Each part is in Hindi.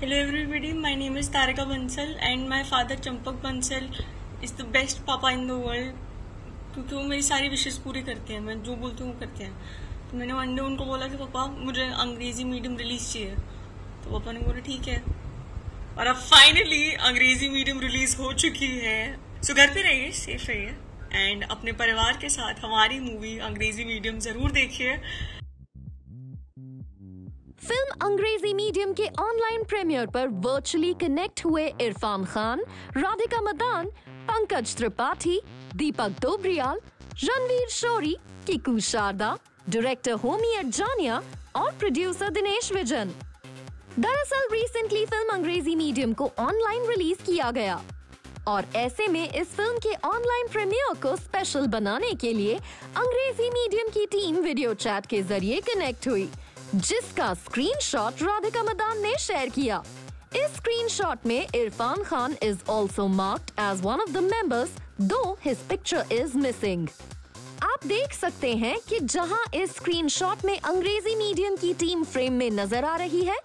Hello everybody, my name is Tarika Bansal and my father Champak Bansal is the best papa in the world. क्योंकि वो मेरी सारी विशेष पूरी करते हैं मैं जो बोलती हूँ वो करते हैं। तो मैंने वन डे उनको बोला कि पापा मुझे अंग्रेज़ी मीडियम रिलीज़ चाहिए। तो पापा ने बोला ठीक है। और अब फाइनली अंग्रेज़ी मीडियम रिलीज़ हो चुकी है। सो घर पे रहिए सेफ़ रहिए। एंड अपने परिवार के साथ हमारी मूवी अंग्रेज़ी मीडियम ज़रूर देखिए। फ़िल्म अंग्रेज़ी मीडियम के ऑनलाइन प्रीमियर पर वर्चुअली कनेक्ट हुए इरफान खान, राधिका मदान, पंकज त्रिपाठी, दीपक डोबरियाल रणवीर शोरी, किकू शारदा डायरेक्टर होमी अडजानिया और प्रोड्यूसर दिनेश विजन। दरअसल रिसेंटली फ़िल्म अंग्रेज़ी मीडियम को ऑनलाइन रिलीज़ किया गया। और ऐसे में इस फ़िल्म के ऑनलाइन प्रीमियर को स्पेशल बनाने के लिए अंग्रेज़ी मीडियम की टीम वीडियो चैट के ज़रिए कनेक्ट हुई। जिसका स्क्रीनशॉट राधिका मदान ने शेयर किया। इस स्क्रीनशॉट में Irrfan Khan is also marked as one of the members though his picture is missing आप देख सकते हैं कि जहाँ इस स्क्रीनशॉट में अंग्रेज़ी मीडियम की टीम फ्रेम में नज़र आ रही है,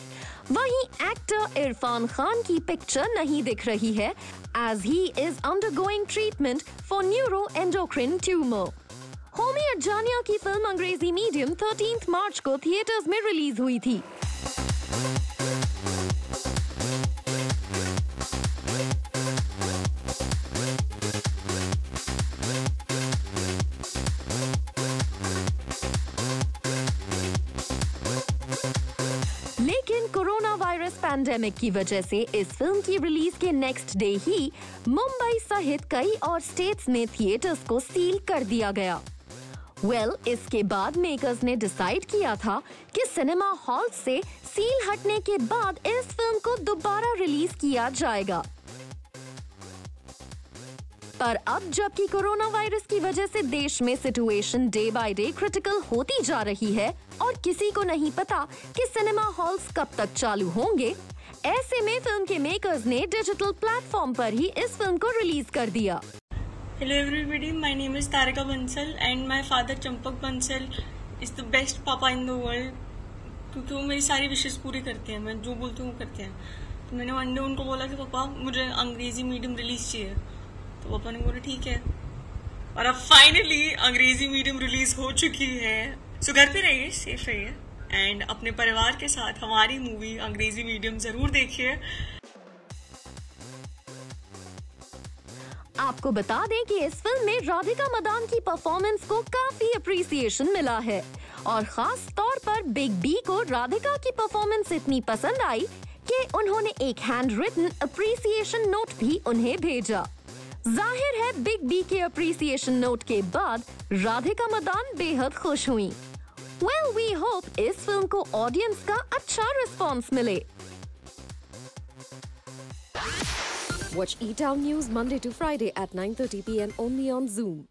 वहीं एक्टर इरफान खान की पिक्चर नहीं दिख रही है as he is undergoing treatment for neuro endocrine tumour Homi Adajania की फ़िल्म अंग्रेज़ी मीडियम 13 मार्च को थिएटर्स में रिलीज़ हुई थी। लेकिन कोरोना वायरस पैंडेमिक की वजह से इस फ़िल्म की रिलीज़ के नेक्स्ट डे ही मुंबई सहित कई और स्टेट्स में थिएटर्स को सील कर दिया गया। वेल well, इसके बाद मेकर्स ने डिसाइड किया था कि सिनेमा हॉल से सील हटने के बाद इस फ़िल्म को दोबारा रिलीज़ किया जाएगा। पर अब जबकि कोरोना वायरस की वजह से देश में situation day by day critical होती जा रही है और किसी को नहीं पता कि सिनेमा हॉल्स कब तक चालू होंगे ऐसे में फ़िल्म के मेकर्स ने डिजिटल प्लेटफॉर्म पर ही इस फ़िल्म को रिलीज़ कर दिया। Hello everybody, my name is Tarika Bansal and my father Champak Bansal is the best papa in the world. क्योंकि वो मेरी सारी विशेष पूरी करते हैं मैं जो बोलती हूँ वो करते हैं। तो मैंने वन डे उनको बोला कि पापा मुझे अंग्रेज़ी मीडियम रिलीज़ चाहिए। तो पापा ने बोला ठीक है। और अब फाइनली अंग्रेज़ी मीडियम रिलीज़ हो चुकी है। सो घर पे रहिए सेफ़ रहिए। एंड अपने परिवार के साथ हमारी मूवी अंग्रेज़ी मीडियम ज़रूर देखिए। आपको बता दें कि इस फ़िल्म में राधिका मदान की परफॉर्मेंस को काफ़ी अप्रिसिएशन मिला है। और खास तौर पर बिग बी को राधिका की परफॉर्मेंस इतनी पसंद आई कि उन्होंने एक हैंड रिटन अप्रिसिएशन नोट भी उन्हें भेजा। ज़ाहिर है बिग बी के अप्रिसिएशन नोट के बाद राधिका मदान बेहद खुश हुई। वेल वी होप इस फ़िल्म को ऑडियंस का अच्छा रिस्पॉन्स मिले। Watch E-Town News Monday to Friday at 9:30 p.m. only on Zoom.